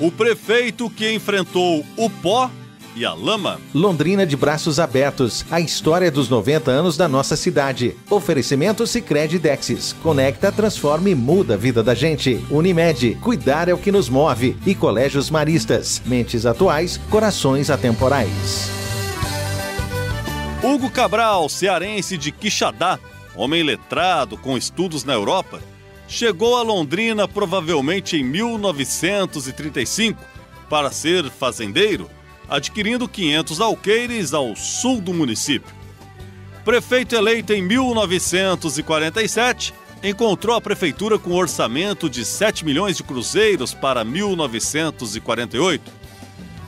O prefeito que enfrentou o pó e a lama. Londrina de braços abertos. A história dos 90 anos da nossa cidade. Oferecimento Sicredi Dexis. Conecta, transforma e muda a vida da gente. Unimed. Cuidar é o que nos move. E Colégios Maristas. Mentes atuais, corações atemporais. Hugo Cabral, cearense de Quixadá, homem letrado com estudos na Europa, chegou a Londrina provavelmente em 1935 para ser fazendeiro adquirindo 500 alqueires ao sul do município. Prefeito eleito em 1947, encontrou a prefeitura com um orçamento de 7 milhões de cruzeiros para 1948.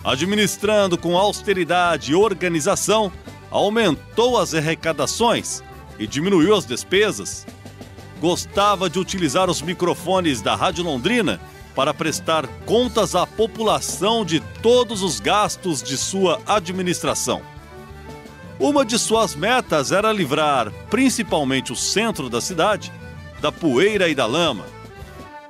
Administrando com austeridade e organização, aumentou as arrecadações e diminuiu as despesas. Gostava de utilizar os microfones da Rádio Londrina para prestar contas à população de todos os gastos de sua administração. Uma de suas metas era livrar, principalmente o centro da cidade, da poeira e da lama.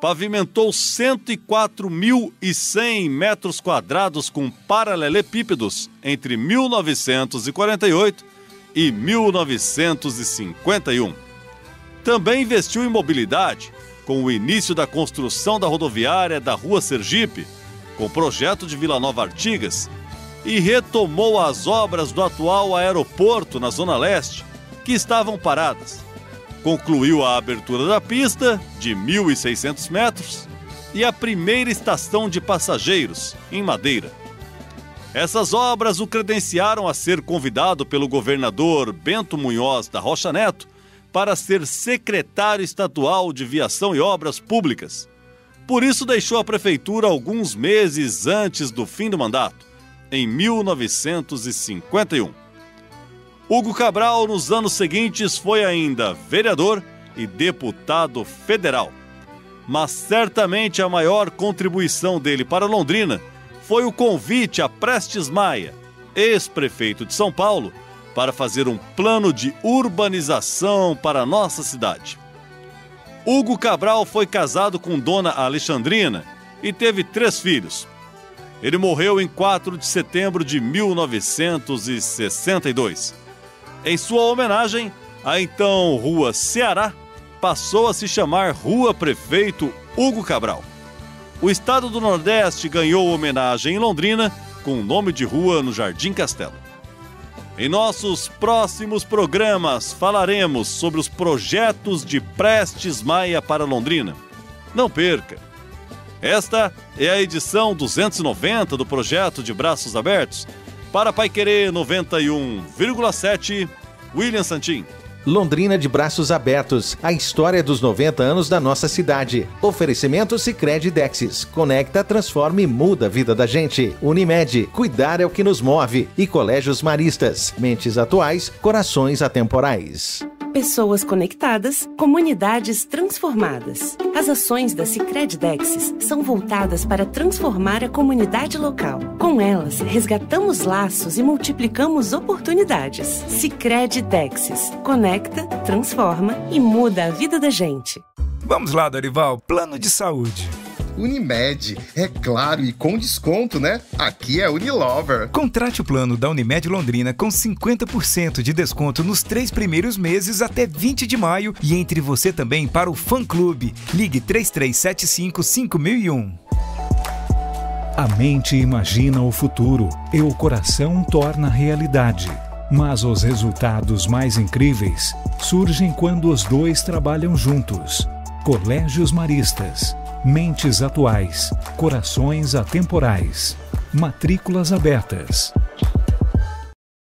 Pavimentou 104.100 metros quadrados com paralelepípedos entre 1948 e 1951. Também investiu em mobilidade, com o início da construção da rodoviária da Rua Sergipe, com o projeto de Vila Nova Artigas, e retomou as obras do atual aeroporto na Zona Leste, que estavam paradas. Concluiu a abertura da pista, de 1.600 metros, e a primeira estação de passageiros, em Madeira. Essas obras o credenciaram a ser convidado pelo governador Bento Munhoz da Rocha Neto para ser secretário estadual de Viação e Obras Públicas. Por isso, deixou a prefeitura alguns meses antes do fim do mandato, em 1951. Hugo Cabral, nos anos seguintes, foi ainda vereador e deputado federal. Mas certamente a maior contribuição dele para Londrina foi o convite a Prestes Maia, ex-prefeito de São Paulo, para fazer um plano de urbanização para nossa cidade. Hugo Cabral foi casado com Dona Alexandrina e teve três filhos. Ele morreu em 4 de setembro de 1962. Em sua homenagem, a então Rua Ceará passou a se chamar Rua Prefeito Hugo Cabral. O estado do Nordeste ganhou homenagem em Londrina com o nome de rua no Jardim Castelo. Em nossos próximos programas falaremos sobre os projetos de Prestes Maia para Londrina. Não perca! Esta é a edição 290 do projeto de Braços Abertos para Pai Querer 91,7 William Santin. Londrina de braços abertos. A história dos 90 anos da nossa cidade. Oferecimento Sicredi Dexis. Conecta, transforma e muda a vida da gente. Unimed. Cuidar é o que nos move. E Colégios Maristas. Mentes atuais, corações atemporais. Pessoas conectadas, comunidades transformadas. As ações da Sicredi Dexis são voltadas para transformar a comunidade local. Com elas, resgatamos laços e multiplicamos oportunidades. Sicredi Dexis. Conecta, transforma e muda a vida da gente. Vamos lá, Dorival. Plano de saúde. Unimed. É claro, e com desconto, né? Aqui é Unilover. Contrate o plano da Unimed Londrina com 50% de desconto nos três primeiros meses até 20 de maio e entre você também para o Fã Clube. Ligue 3375 5001. A mente imagina o futuro e o coração torna realidade. Mas os resultados mais incríveis surgem quando os dois trabalham juntos. Colégios Maristas Mentes atuais, corações atemporais, matrículas abertas.